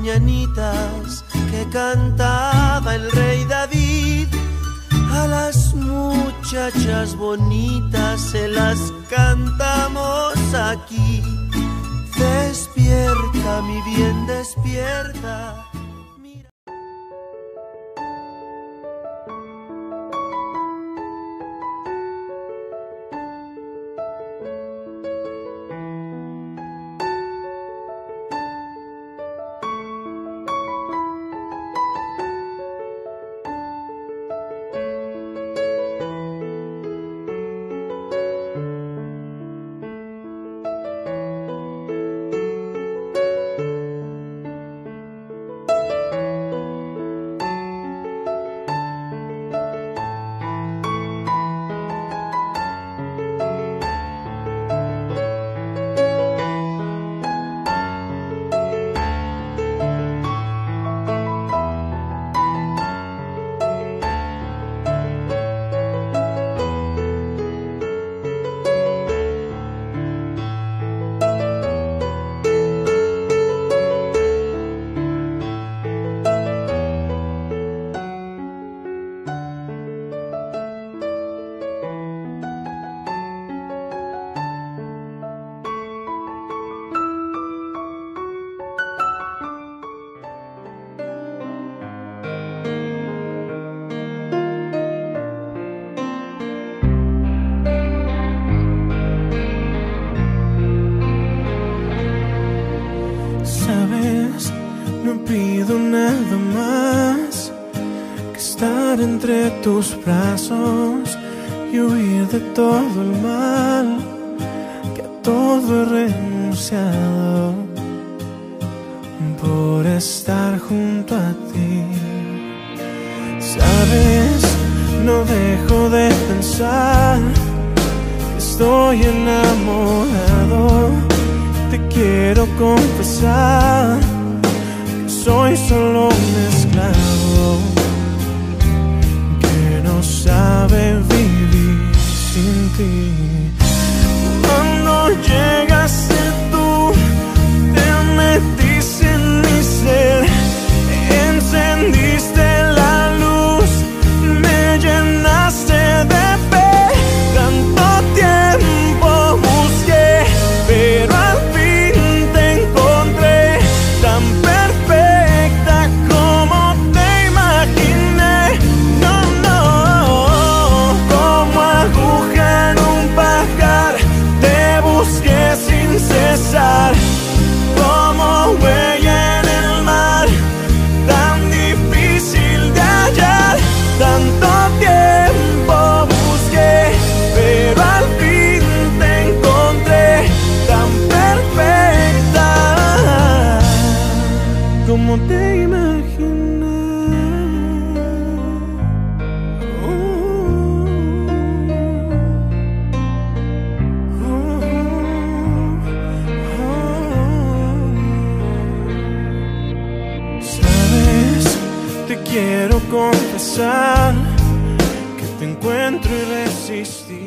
mañanitas que cantaba el rey David. A las muchachas bonitas se las cantamos aquí. Despierta, mi bien, despierta. No pido nada más que estar entre tus brazos y huir de todo el mal, que a todo he renunciado por estar junto a ti. Sabes, no dejo de pensar que estoy enamorado te quiero confesar soy solo un esclavo que no sabe te imaginé. Sabes, te quiero confesar que te encuentro irresistible